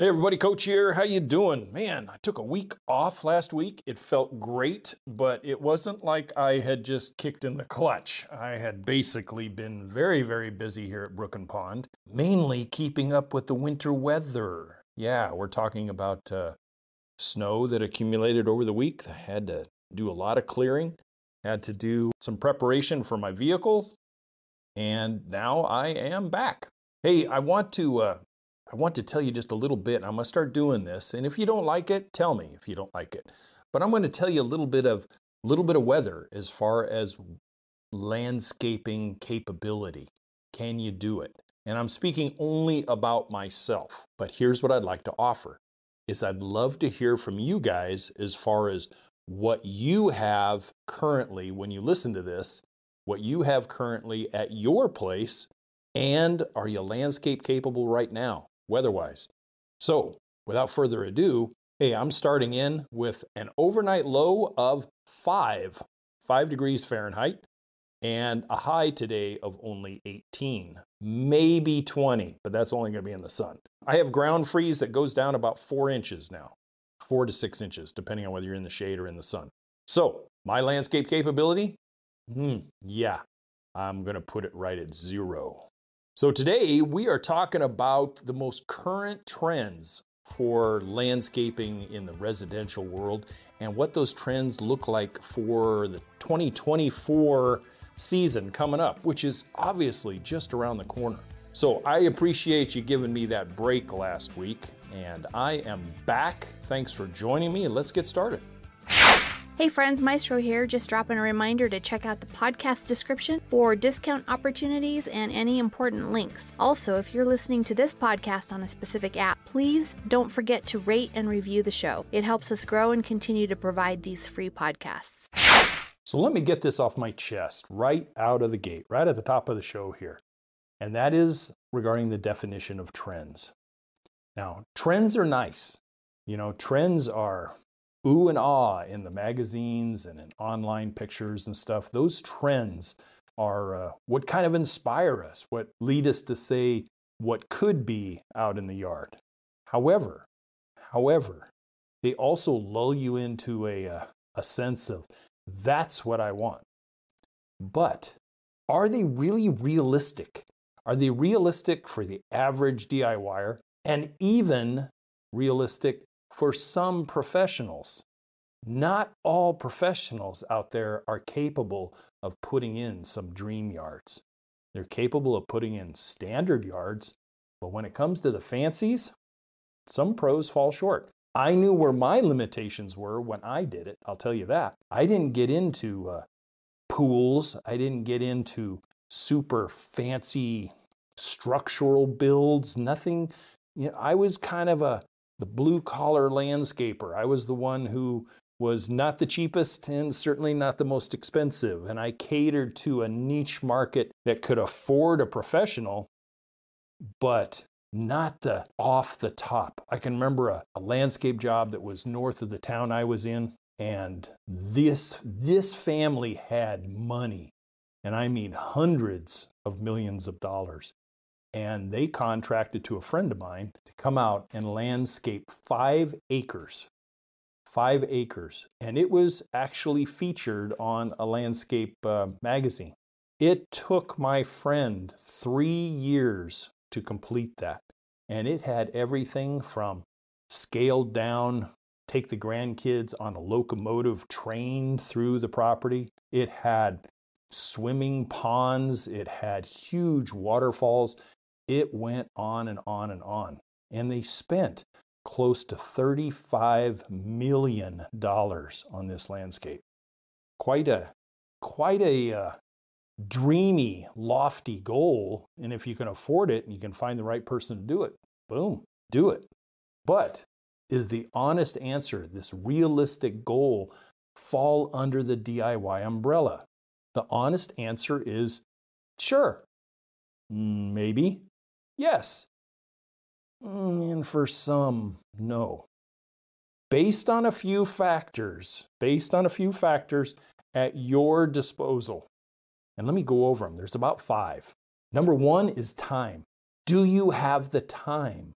Hey everybody, Coach here. How you doing? Man, I took a week off last week. It felt great, but it wasn't like I had just kicked in the clutch. I had basically been very, very busy here at Brook and Pond, mainly keeping up with the winter weather. Yeah, we're talking about uh, snow that accumulated over the week. I had to do a lot of clearing, had to do some preparation for my vehicles, and now I am back. Hey, I want to uh, I want to tell you just a little bit. I'm going to start doing this, and if you don't like it, tell me if you don't like it. But I'm going to tell you a little bit of little bit of weather as far as landscaping capability. Can you do it? And I'm speaking only about myself. But here's what I'd like to offer is I'd love to hear from you guys as far as what you have currently when you listen to this, what you have currently at your place, and are you landscape capable right now? Weather-wise. So without further ado, hey, I'm starting in with an overnight low of five, five degrees Fahrenheit, and a high today of only 18, maybe 20, but that's only going to be in the sun. I have ground freeze that goes down about four inches now, four to six inches, depending on whether you're in the shade or in the sun. So my landscape capability, hmm, yeah, I'm going to put it right at zero. So today we are talking about the most current trends for landscaping in the residential world and what those trends look like for the 2024 season coming up, which is obviously just around the corner. So I appreciate you giving me that break last week, and I am back. Thanks for joining me, let's get started. Hey friends, Maestro here, just dropping a reminder to check out the podcast description for discount opportunities and any important links. Also, if you're listening to this podcast on a specific app, please don't forget to rate and review the show. It helps us grow and continue to provide these free podcasts. So let me get this off my chest right out of the gate, right at the top of the show here. And that is regarding the definition of trends. Now, trends are nice. You know, trends are ooh and ah in the magazines and in online pictures and stuff. Those trends are uh, what kind of inspire us, what lead us to say what could be out in the yard. However, however, they also lull you into a, uh, a sense of that's what I want. But are they really realistic? Are they realistic for the average DIYer and even realistic for some professionals. Not all professionals out there are capable of putting in some dream yards. They're capable of putting in standard yards, but when it comes to the fancies, some pros fall short. I knew where my limitations were when I did it, I'll tell you that. I didn't get into uh, pools, I didn't get into super fancy structural builds, nothing. You know, I was kind of a the blue collar landscaper. I was the one who was not the cheapest and certainly not the most expensive. And I catered to a niche market that could afford a professional, but not the off the top. I can remember a, a landscape job that was north of the town I was in. And this, this family had money, and I mean hundreds of millions of dollars and they contracted to a friend of mine to come out and landscape five acres. Five acres. And it was actually featured on a landscape uh, magazine. It took my friend three years to complete that. And it had everything from scaled down, take the grandkids on a locomotive train through the property. It had swimming ponds, it had huge waterfalls, it went on and on and on. And they spent close to $35 million on this landscape. Quite a, quite a uh, dreamy, lofty goal. And if you can afford it and you can find the right person to do it, boom, do it. But is the honest answer, this realistic goal, fall under the DIY umbrella? The honest answer is sure, maybe, Yes. Mm, and for some, no. Based on a few factors, based on a few factors at your disposal. And let me go over them. There's about five. Number one is time. Do you have the time?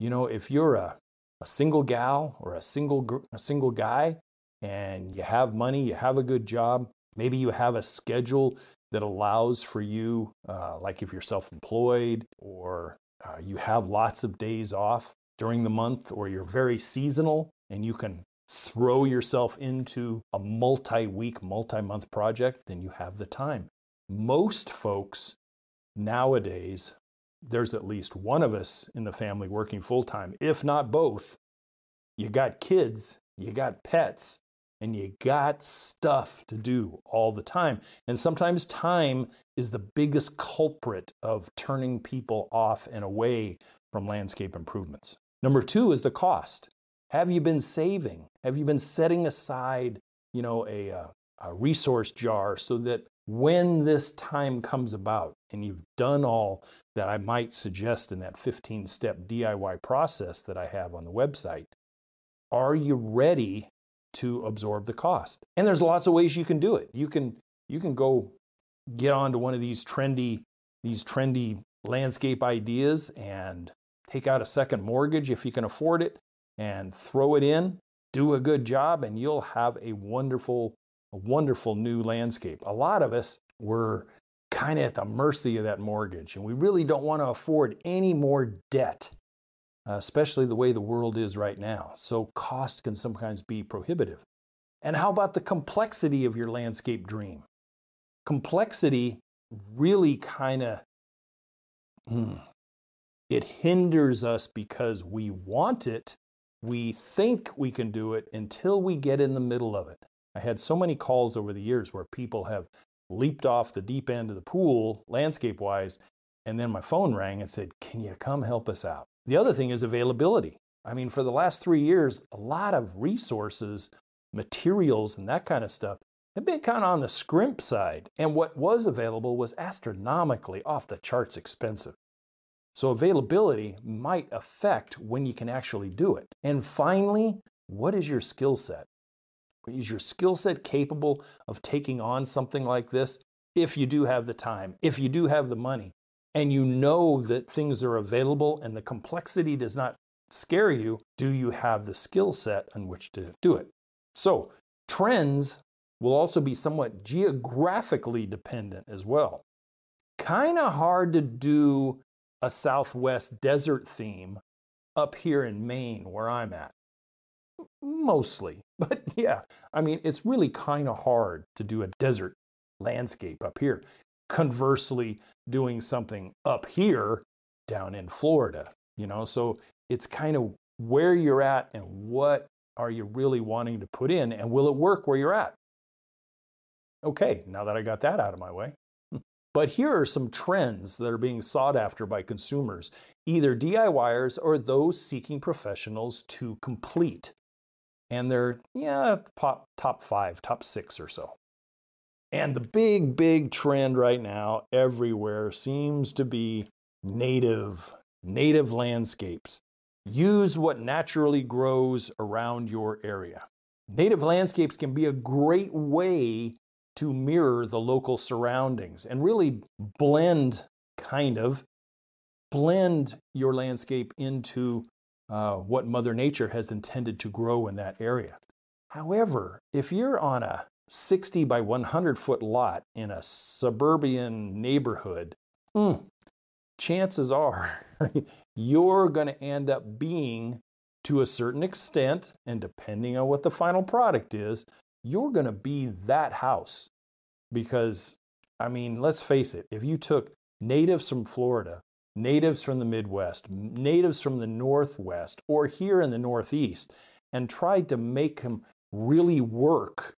You know, if you're a, a single gal or a single a single guy and you have money, you have a good job, maybe you have a schedule that allows for you, uh, like if you're self-employed or uh, you have lots of days off during the month, or you're very seasonal and you can throw yourself into a multi-week, multi-month project, then you have the time. Most folks nowadays there's at least one of us in the family working full time, if not both. You got kids, you got pets, and you got stuff to do all the time. And sometimes time is the biggest culprit of turning people off and away from landscape improvements. Number two is the cost. Have you been saving? Have you been setting aside, you know, a, uh, a resource jar so that when this time comes about and you've done all that I might suggest in that 15 step DIY process that I have on the website, are you ready to absorb the cost? And there's lots of ways you can do it. You can you can go get onto one of these trendy these trendy landscape ideas and take out a second mortgage if you can afford it and throw it in, do a good job and you'll have a wonderful a wonderful new landscape. A lot of us were kind of at the mercy of that mortgage, and we really don't want to afford any more debt, uh, especially the way the world is right now. So, cost can sometimes be prohibitive. And how about the complexity of your landscape dream? Complexity really kind of hmm, it hinders us because we want it, we think we can do it until we get in the middle of it. I had so many calls over the years where people have leaped off the deep end of the pool, landscape wise, and then my phone rang and said, Can you come help us out? The other thing is availability. I mean, for the last three years, a lot of resources, materials, and that kind of stuff have been kind of on the scrimp side. And what was available was astronomically off the charts expensive. So availability might affect when you can actually do it. And finally, what is your skill set? Is your skill set capable of taking on something like this? If you do have the time, if you do have the money, and you know that things are available and the complexity does not scare you, do you have the skill set on which to do it? So, trends will also be somewhat geographically dependent as well. Kind of hard to do a Southwest desert theme up here in Maine, where I'm at mostly. But yeah, I mean, it's really kind of hard to do a desert landscape up here. Conversely, doing something up here down in Florida, you know, so it's kind of where you're at and what are you really wanting to put in and will it work where you're at? Okay, now that I got that out of my way. But here are some trends that are being sought after by consumers, either DIYers or those seeking professionals to complete and they're, yeah, top, top five, top six or so. And the big, big trend right now everywhere seems to be native, native landscapes. Use what naturally grows around your area. Native landscapes can be a great way to mirror the local surroundings and really blend, kind of, blend your landscape into uh, what Mother Nature has intended to grow in that area. However, if you're on a 60 by 100 foot lot in a suburban neighborhood, mm, chances are you're going to end up being, to a certain extent, and depending on what the final product is, you're going to be that house. Because, I mean, let's face it, if you took natives from Florida natives from the Midwest, natives from the Northwest, or here in the Northeast, and tried to make them really work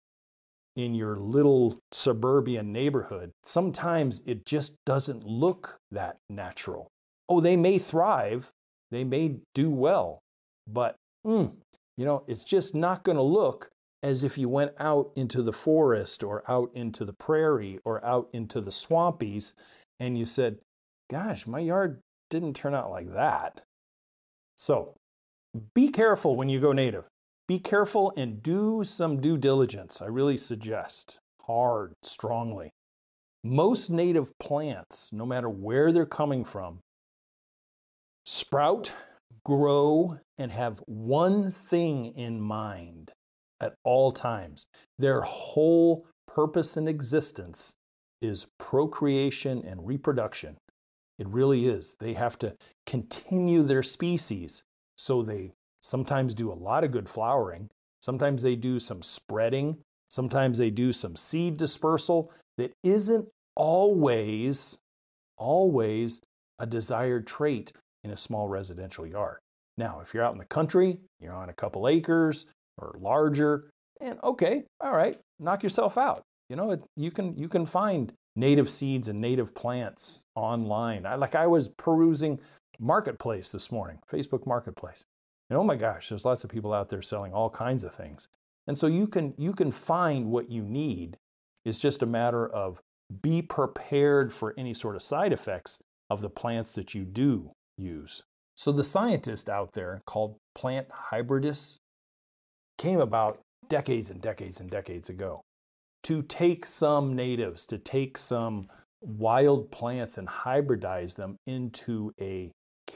in your little suburban neighborhood, sometimes it just doesn't look that natural. Oh, they may thrive, they may do well, but mm, you know, it's just not going to look as if you went out into the forest or out into the prairie or out into the swampies and you said, gosh, my yard didn't turn out like that. So be careful when you go native. Be careful and do some due diligence. I really suggest hard, strongly. Most native plants, no matter where they're coming from, sprout, grow and have one thing in mind at all times. Their whole purpose and existence is procreation and reproduction. It really is. They have to continue their species. So they sometimes do a lot of good flowering. Sometimes they do some spreading. Sometimes they do some seed dispersal that isn't always, always a desired trait in a small residential yard. Now, if you're out in the country, you're on a couple acres or larger, and okay, all right, knock yourself out. You know, it, you can you can find native seeds and native plants online. I, like I was perusing Marketplace this morning, Facebook Marketplace. And oh my gosh, there's lots of people out there selling all kinds of things. And so you can you can find what you need. It's just a matter of be prepared for any sort of side effects of the plants that you do use. So the scientist out there called plant hybridists came about decades and decades and decades ago to take some natives, to take some wild plants and hybridize them into a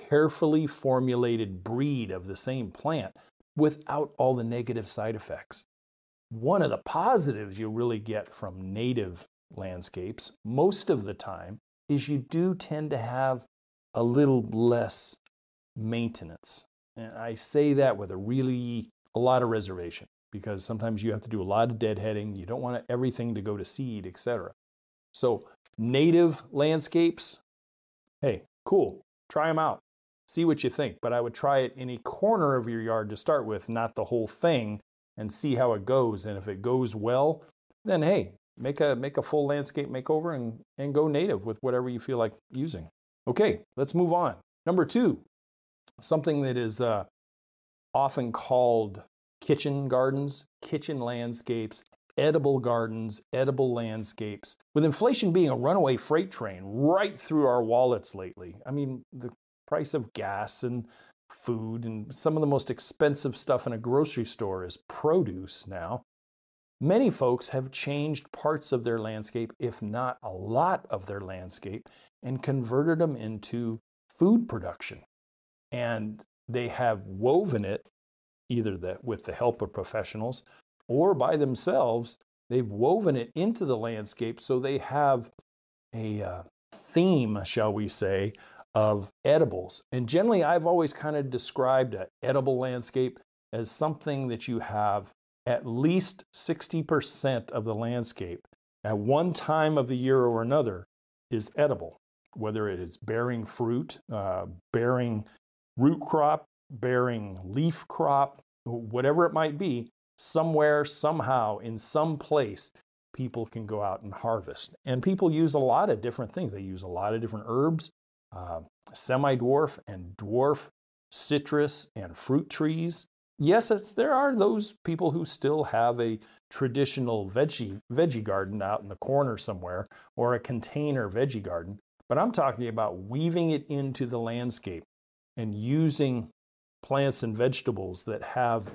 carefully formulated breed of the same plant without all the negative side effects. One of the positives you really get from native landscapes most of the time is you do tend to have a little less maintenance. And I say that with a really a lot of reservation because sometimes you have to do a lot of deadheading. You don't want everything to go to seed, etc. So native landscapes, hey, cool. Try them out. See what you think. But I would try it in a corner of your yard to start with, not the whole thing, and see how it goes. And if it goes well, then hey, make a make a full landscape makeover and, and go native with whatever you feel like using. Okay, let's move on. Number two, something that is uh, often called kitchen gardens, kitchen landscapes, edible gardens, edible landscapes. With inflation being a runaway freight train right through our wallets lately, I mean, the price of gas and food and some of the most expensive stuff in a grocery store is produce now. Many folks have changed parts of their landscape, if not a lot of their landscape, and converted them into food production. And they have woven it either the, with the help of professionals or by themselves. They've woven it into the landscape so they have a uh, theme, shall we say, of edibles. And generally, I've always kind of described an edible landscape as something that you have at least 60% of the landscape at one time of the year or another is edible, whether it is bearing fruit, uh, bearing root crop, bearing leaf crop, whatever it might be, somewhere, somehow, in some place, people can go out and harvest. And people use a lot of different things. They use a lot of different herbs, uh, semi dwarf and dwarf citrus and fruit trees. Yes, there are those people who still have a traditional veggie, veggie garden out in the corner somewhere or a container veggie garden, but I'm talking about weaving it into the landscape and using plants and vegetables that have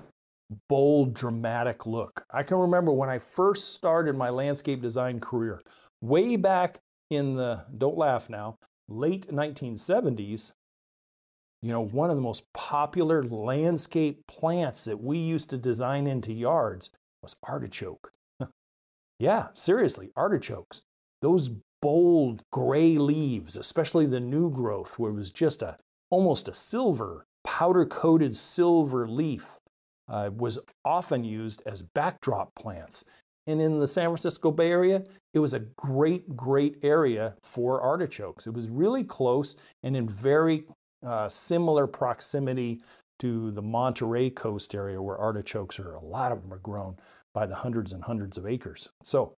bold, dramatic look. I can remember when I first started my landscape design career, way back in the, don't laugh now, late 1970s, you know, one of the most popular landscape plants that we used to design into yards was artichoke. yeah, seriously, artichokes. Those bold gray leaves, especially the new growth, where it was just a almost a silver powder coated silver leaf uh, was often used as backdrop plants. And in the San Francisco Bay Area, it was a great, great area for artichokes. It was really close and in very uh, similar proximity to the Monterey coast area where artichokes are, a lot of them are grown by the hundreds and hundreds of acres. So,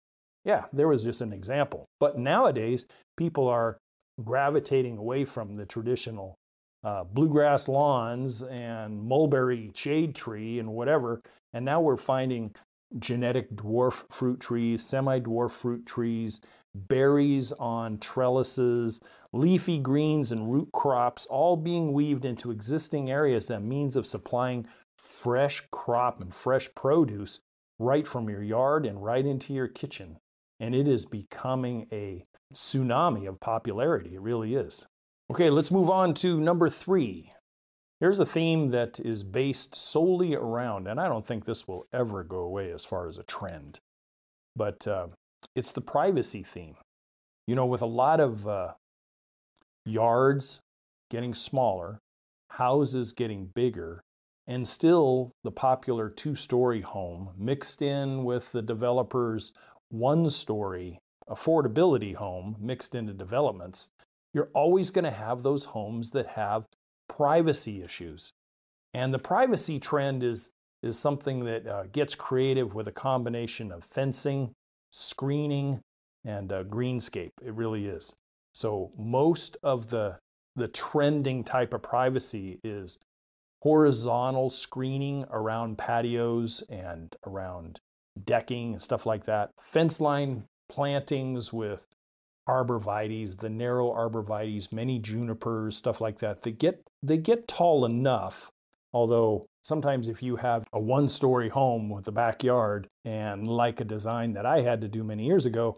yeah, there was just an example. But nowadays, people are gravitating away from the traditional uh, bluegrass lawns and mulberry shade tree and whatever. And now we're finding genetic dwarf fruit trees, semi dwarf fruit trees, berries on trellises, leafy greens and root crops, all being weaved into existing areas as means of supplying fresh crop and fresh produce right from your yard and right into your kitchen. And it is becoming a tsunami of popularity. It really is. Okay, let's move on to number three Here's a theme that is based solely around, and I don't think this will ever go away as far as a trend, but uh, it's the privacy theme. You know, with a lot of uh, yards getting smaller, houses getting bigger, and still the popular two story home mixed in with the developer's one story affordability home mixed into developments, you're always going to have those homes that have privacy issues. And the privacy trend is, is something that uh, gets creative with a combination of fencing, screening, and uh, greenscape. It really is. So most of the, the trending type of privacy is horizontal screening around patios and around decking and stuff like that. Fence line plantings with arborvitaes, the narrow arborvitaes, many junipers, stuff like that. They get they get tall enough, although sometimes if you have a one-story home with a backyard and like a design that I had to do many years ago,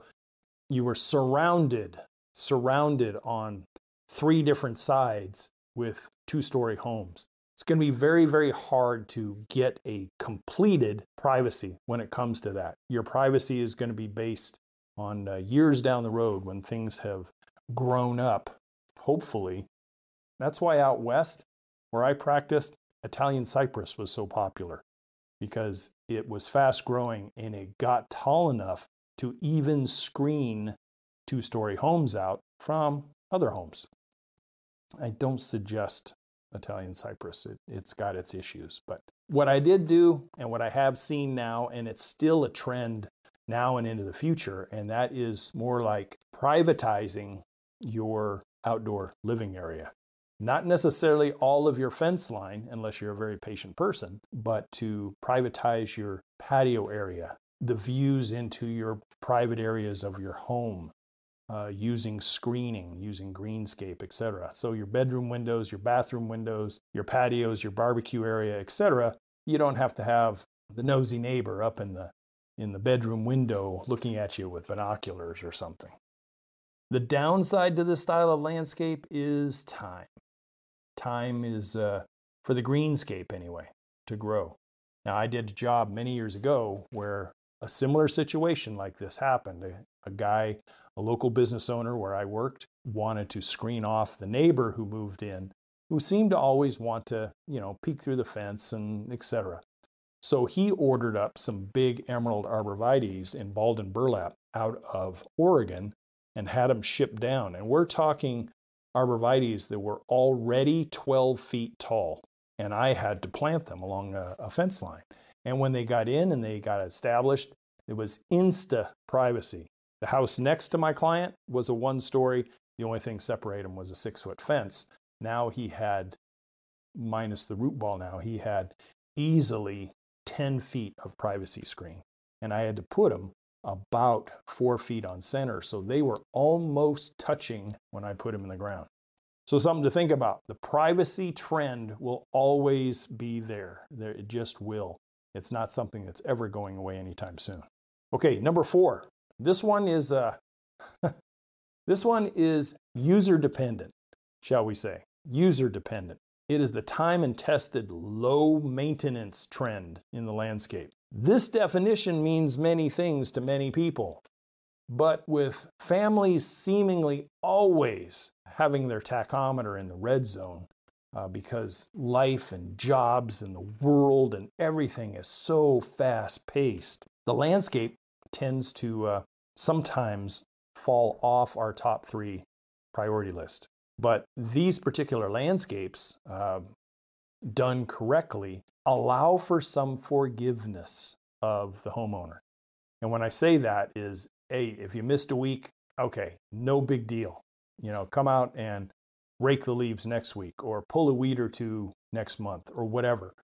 you were surrounded surrounded on three different sides with two-story homes. It's going to be very, very hard to get a completed privacy when it comes to that. Your privacy is going to be based on uh, years down the road when things have grown up, hopefully. That's why out west, where I practiced, Italian cypress was so popular because it was fast growing and it got tall enough to even screen two story homes out from other homes. I don't suggest Italian cypress, it, it's got its issues. But what I did do and what I have seen now, and it's still a trend now and into the future. And that is more like privatizing your outdoor living area. Not necessarily all of your fence line, unless you're a very patient person, but to privatize your patio area, the views into your private areas of your home, uh, using screening, using greenscape, etc. So your bedroom windows, your bathroom windows, your patios, your barbecue area, etc. You don't have to have the nosy neighbor up in the in the bedroom window looking at you with binoculars or something. The downside to this style of landscape is time. Time is, uh, for the greenscape anyway, to grow. Now, I did a job many years ago where a similar situation like this happened. A, a guy, a local business owner where I worked, wanted to screen off the neighbor who moved in, who seemed to always want to, you know, peek through the fence and etc. So he ordered up some big emerald arborvitaes in balled and burlap out of Oregon and had them shipped down. And we're talking arborvitaes that were already 12 feet tall. And I had to plant them along a, a fence line. And when they got in and they got established, it was insta privacy. The house next to my client was a one story. The only thing separating them was a six foot fence. Now he had, minus the root ball now, he had easily 10 feet of privacy screen. And I had to put them about four feet on center. So they were almost touching when I put them in the ground. So something to think about. The privacy trend will always be there. There it just will. It's not something that's ever going away anytime soon. Okay, number four. This one is uh, this one is user dependent, shall we say? User dependent. It is the time and tested low maintenance trend in the landscape. This definition means many things to many people, but with families seemingly always having their tachometer in the red zone uh, because life and jobs and the world and everything is so fast paced, the landscape tends to uh, sometimes fall off our top three priority list. But these particular landscapes, uh, done correctly, allow for some forgiveness of the homeowner. And when I say that is, hey, if you missed a week, okay, no big deal. You know, come out and rake the leaves next week or pull a weed or two next month or whatever.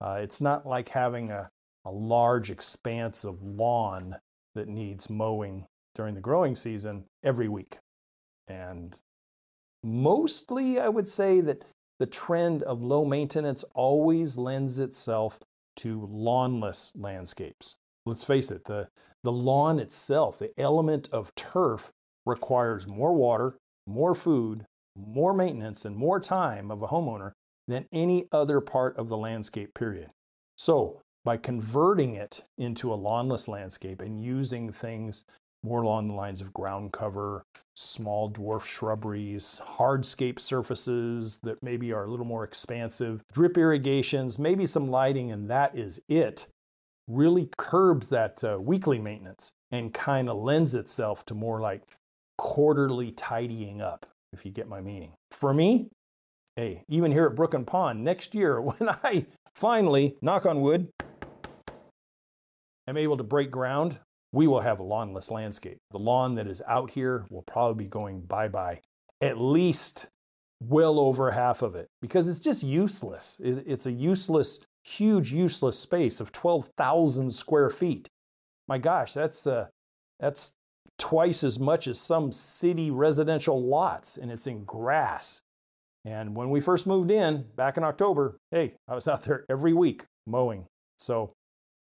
Uh, it's not like having a, a large expanse of lawn that needs mowing during the growing season every week. And mostly I would say that the trend of low maintenance always lends itself to lawnless landscapes. Let's face it, the, the lawn itself, the element of turf, requires more water, more food, more maintenance, and more time of a homeowner than any other part of the landscape period. So, by converting it into a lawnless landscape and using things more along the lines of ground cover, small dwarf shrubberies, hardscape surfaces that maybe are a little more expansive, drip irrigations, maybe some lighting, and that is it, really curbs that uh, weekly maintenance and kind of lends itself to more like quarterly tidying up, if you get my meaning. For me, hey, even here at Brook and Pond, next year when I finally, knock on wood, I'm able to break ground, we will have a lawnless landscape. The lawn that is out here will probably be going bye bye, at least well over half of it, because it's just useless. It's a useless, huge, useless space of 12,000 square feet. My gosh, that's, uh, that's twice as much as some city residential lots, and it's in grass. And when we first moved in back in October, hey, I was out there every week mowing. So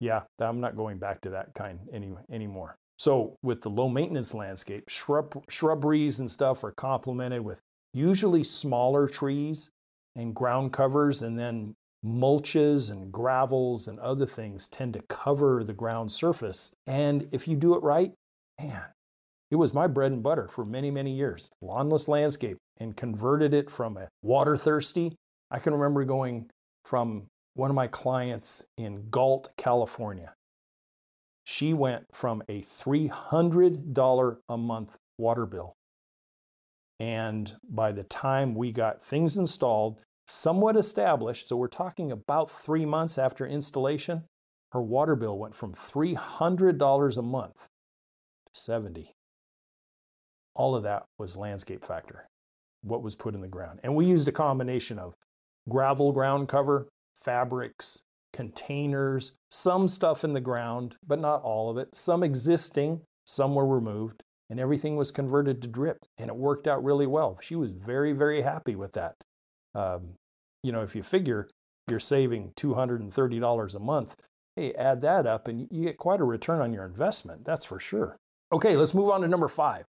yeah, I'm not going back to that kind any, anymore. So with the low maintenance landscape, shrub, shrubberies and stuff are complemented with usually smaller trees and ground covers and then mulches and gravels and other things tend to cover the ground surface. And if you do it right, man, it was my bread and butter for many, many years. Lawnless landscape and converted it from a water thirsty. I can remember going from one of my clients in Galt, California. She went from a $300 a month water bill. And by the time we got things installed, somewhat established, so we're talking about three months after installation, her water bill went from $300 a month to 70. All of that was landscape factor, what was put in the ground. And we used a combination of gravel ground cover, fabrics, containers, some stuff in the ground, but not all of it, some existing, some were removed, and everything was converted to drip. And it worked out really well. She was very, very happy with that. Um, you know, if you figure you're saving $230 a month, hey, add that up and you get quite a return on your investment, that's for sure. Okay, let's move on to number five.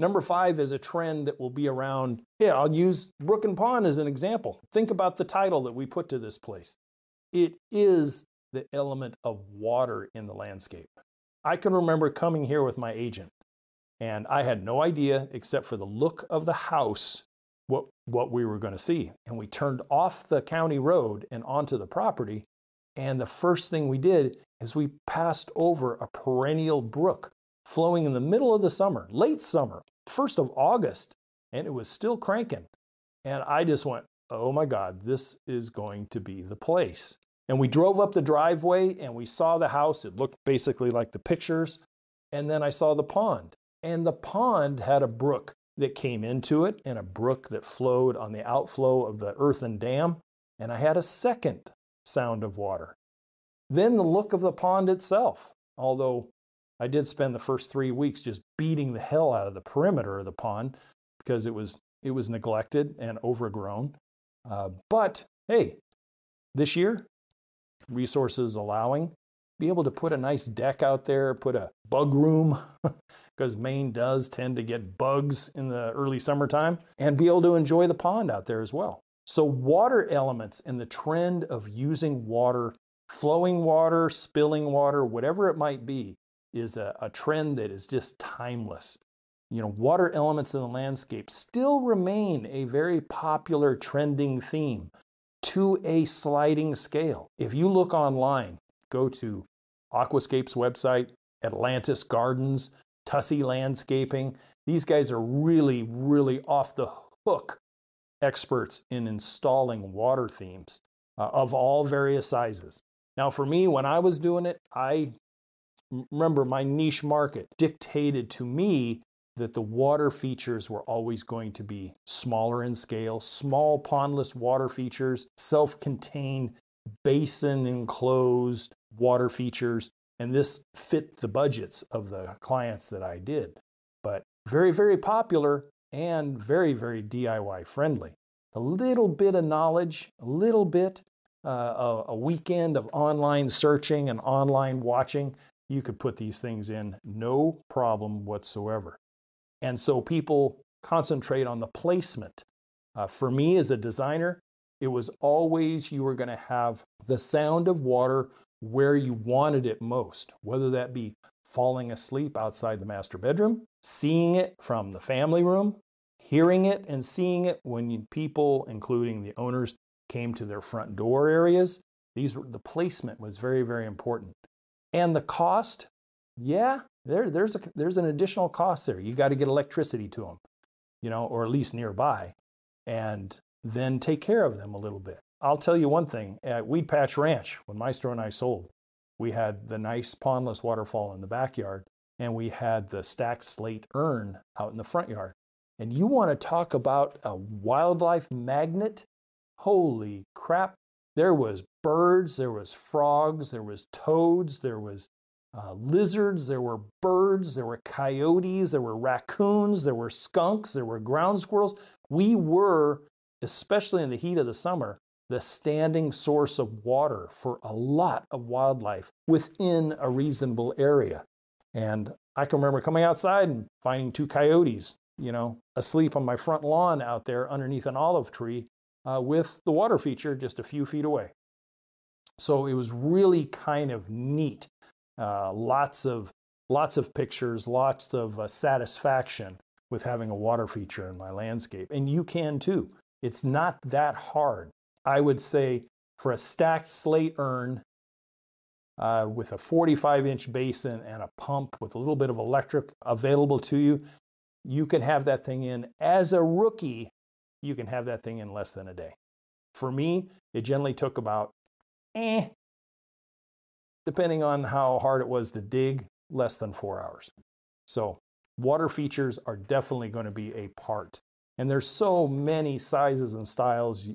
Number five is a trend that will be around. Yeah, I'll use Brook and Pond as an example. Think about the title that we put to this place. It is the element of water in the landscape. I can remember coming here with my agent, and I had no idea, except for the look of the house, what, what we were going to see. And we turned off the county road and onto the property. And the first thing we did is we passed over a perennial brook flowing in the middle of the summer, late summer, 1st of August, and it was still cranking. And I just went, oh my God, this is going to be the place. And we drove up the driveway and we saw the house. It looked basically like the pictures. And then I saw the pond. And the pond had a brook that came into it and a brook that flowed on the outflow of the earthen dam. And I had a second sound of water. Then the look of the pond itself, although I did spend the first three weeks just beating the hell out of the perimeter of the pond because it was it was neglected and overgrown. Uh, but hey, this year, resources allowing, be able to put a nice deck out there, put a bug room, because Maine does tend to get bugs in the early summertime, and be able to enjoy the pond out there as well. So, water elements and the trend of using water, flowing water, spilling water, whatever it might be, is a, a trend that is just timeless. You know, water elements in the landscape still remain a very popular trending theme to a sliding scale. If you look online, go to Aquascape's website, Atlantis Gardens, Tussey Landscaping. These guys are really, really off the hook experts in installing water themes uh, of all various sizes. Now, for me, when I was doing it, I remember my niche market dictated to me that the water features were always going to be smaller in scale, small pondless water features, self contained basin enclosed water features. And this fit the budgets of the clients that I did. But very, very popular and very, very DIY friendly. A little bit of knowledge, a little bit, uh, a, a weekend of online searching and online watching you could put these things in no problem whatsoever. And so people concentrate on the placement. Uh, for me as a designer, It was always you were going to have the sound of water where you wanted it most, whether that be falling asleep outside the master bedroom, seeing it from the family room, hearing it and seeing it when people, including the owners, came to their front door areas. These were, the placement was very, very important. And the cost, yeah, there, there's, a, there's an additional cost there. You got to get electricity to them, you know, or at least nearby, and then take care of them a little bit. I'll tell you one thing at Weed Patch Ranch, when Maestro and I sold, we had the nice pondless waterfall in the backyard, and we had the stacked slate urn out in the front yard. And you want to talk about a wildlife magnet? Holy crap. There was birds, there was frogs, there was toads, there was uh, lizards, there were birds, there were coyotes, there were raccoons, there were skunks, there were ground squirrels. We were, especially in the heat of the summer, the standing source of water for a lot of wildlife within a reasonable area. And I can remember coming outside and finding two coyotes, you know, asleep on my front lawn out there underneath an olive tree uh, with the water feature just a few feet away. So it was really kind of neat. Uh, lots of lots of pictures, lots of uh, satisfaction with having a water feature in my landscape, and you can too. It's not that hard. I would say for a stacked slate urn uh, with a 45 inch basin and a pump with a little bit of electric available to you, you can have that thing in as a rookie. You can have that thing in less than a day. For me, it generally took about eh, depending on how hard it was to dig, less than four hours. So water features are definitely going to be a part. And there's so many sizes and styles.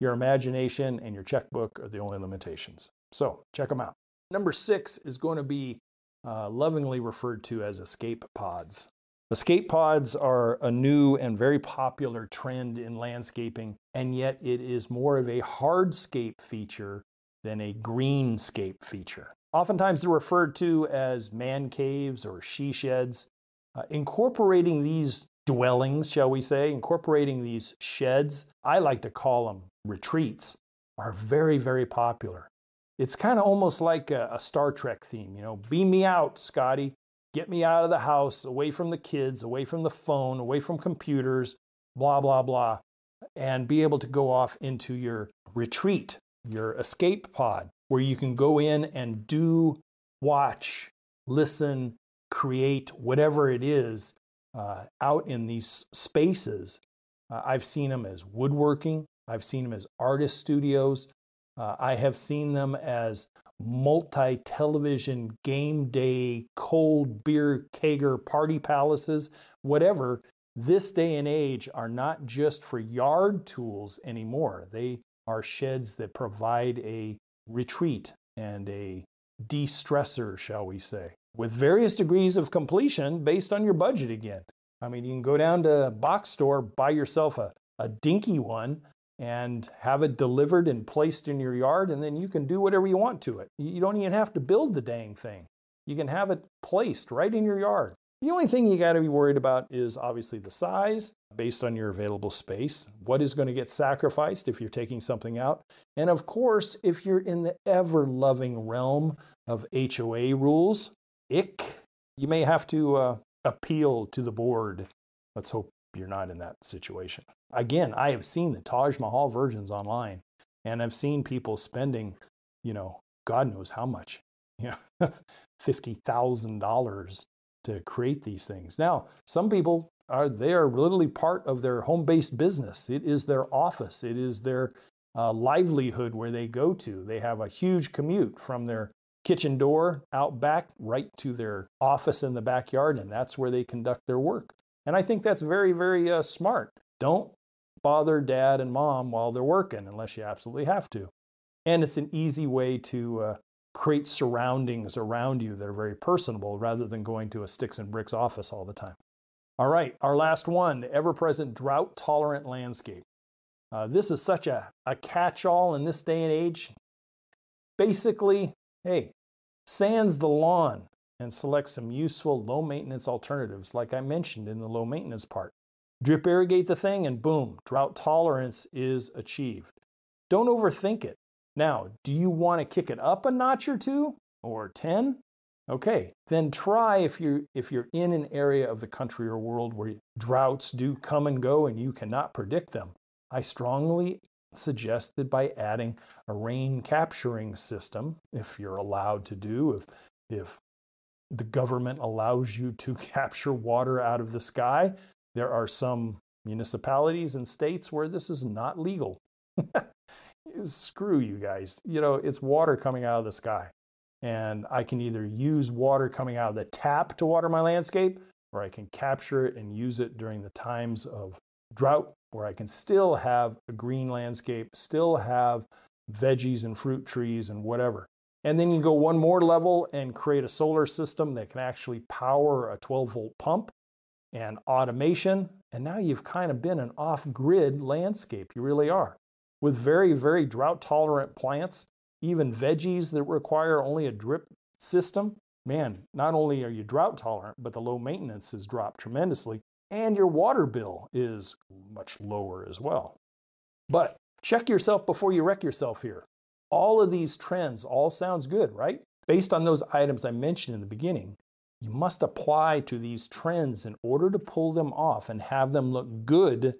Your imagination and your checkbook are the only limitations. So check them out. Number six is going to be uh, lovingly referred to as escape pods. Escape pods are a new and very popular trend in landscaping, and yet it is more of a hardscape feature than a greenscape feature. Oftentimes they're referred to as man caves or she sheds. Uh, incorporating these dwellings, shall we say, incorporating these sheds, I like to call them retreats, are very, very popular. It's kind of almost like a, a Star Trek theme, you know, beam me out, Scotty. Get me out of the house, away from the kids, away from the phone, away from computers, blah, blah, blah, and be able to go off into your retreat your escape pod, where you can go in and do, watch, listen, create, whatever it is uh, out in these spaces. Uh, I've seen them as woodworking, I've seen them as artist studios, uh, I have seen them as multi television game day cold beer kegger party palaces, whatever. This day and age are not just for yard tools anymore. They are sheds that provide a retreat and a de stressor, shall we say, with various degrees of completion based on your budget again. I mean, you can go down to a box store, buy yourself a, a dinky one, and have it delivered and placed in your yard, and then you can do whatever you want to it. You don't even have to build the dang thing. You can have it placed right in your yard. The only thing you got to be worried about is obviously the size based on your available space. What is going to get sacrificed if you're taking something out? And of course, if you're in the ever loving realm of HOA rules, ick, you may have to uh, appeal to the board. Let's hope you're not in that situation. Again, I have seen the Taj Mahal versions online and I've seen people spending, you know, God knows how much, you know, $50,000 to create these things. Now, some people are they are literally part of their home-based business. It is their office. It is their uh, livelihood where they go to. They have a huge commute from their kitchen door out back right to their office in the backyard, and that's where they conduct their work. And I think that's very, very uh, smart. Don't bother dad and mom while they're working unless you absolutely have to. And it's an easy way to uh, create surroundings around you that are very personable rather than going to a sticks and bricks office all the time. All right, our last one the ever present drought tolerant landscape. Uh, this is such a, a catch all in this day and age. Basically, hey, sands the lawn and select some useful low maintenance alternatives, like I mentioned in the low maintenance part. Drip irrigate the thing, and boom, drought tolerance is achieved. Don't overthink it. Now, do you want to kick it up a notch or two or 10? Okay, then try if you're if you're in an area of the country or world where droughts do come and go and you cannot predict them. I strongly suggest that by adding a rain capturing system, if you're allowed to do, if if the government allows you to capture water out of the sky, there are some municipalities and states where this is not legal. Screw you guys. You know, it's water coming out of the sky and I can either use water coming out of the tap to water my landscape, or I can capture it and use it during the times of drought, where I can still have a green landscape, still have veggies and fruit trees and whatever. And then you go one more level and create a solar system that can actually power a 12 volt pump and automation. And now you've kind of been an off grid landscape. You really are. With very, very drought tolerant plants even veggies that require only a drip system, man, not only are you drought tolerant, but the low maintenance has dropped tremendously, and your water bill is much lower as well. But check yourself before you wreck yourself here. All of these trends all sounds good, right? Based on those items I mentioned in the beginning, you must apply to these trends in order to pull them off and have them look good,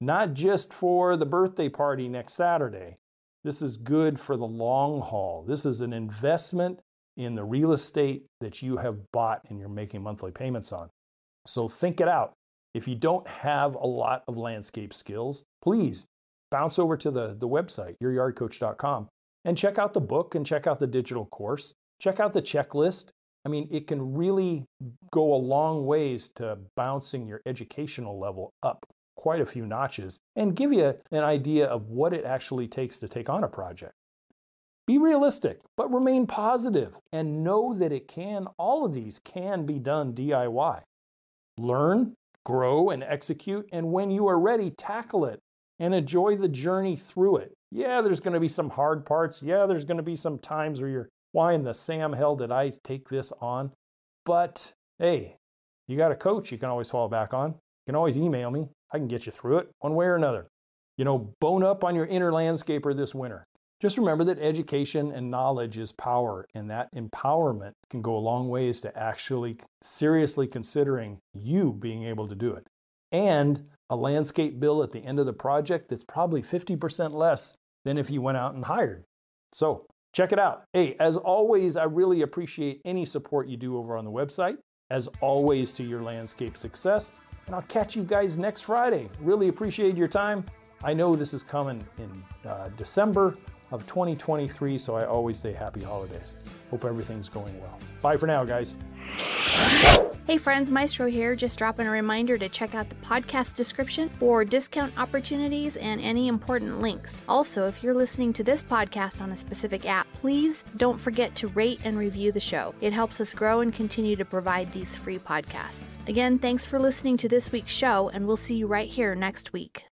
not just for the birthday party next Saturday, this is good for the long haul. This is an investment in the real estate that you have bought and you're making monthly payments on. So think it out. If you don't have a lot of landscape skills, please bounce over to the, the website, youryardcoach.com, and check out the book and check out the digital course. Check out the checklist. I mean, it can really go a long ways to bouncing your educational level up quite a few notches and give you an idea of what it actually takes to take on a project. Be realistic, but remain positive and know that it can, all of these can be done DIY. Learn, grow, and execute, and when you are ready, tackle it and enjoy the journey through it. Yeah, there's going to be some hard parts. Yeah, there's going to be some times where you're, why in the Sam hell did I take this on? But hey, you got a coach you can always fall back on. You can always email me, I can get you through it one way or another. You know, bone up on your inner landscaper this winter. Just remember that education and knowledge is power, and that empowerment can go a long ways to actually seriously considering you being able to do it. And a landscape bill at the end of the project that's probably 50% less than if you went out and hired. So check it out. Hey, as always, I really appreciate any support you do over on the website. As always, to your landscape success, and I'll catch you guys next Friday. Really appreciate your time. I know this is coming in uh, December of 2023, so I always say happy holidays. Hope everything's going well. Bye for now, guys. Hey friends, Maestro here, just dropping a reminder to check out the podcast description for discount opportunities and any important links. Also, if you're listening to this podcast on a specific app, please don't forget to rate and review the show. It helps us grow and continue to provide these free podcasts. Again, thanks for listening to this week's show, and we'll see you right here next week.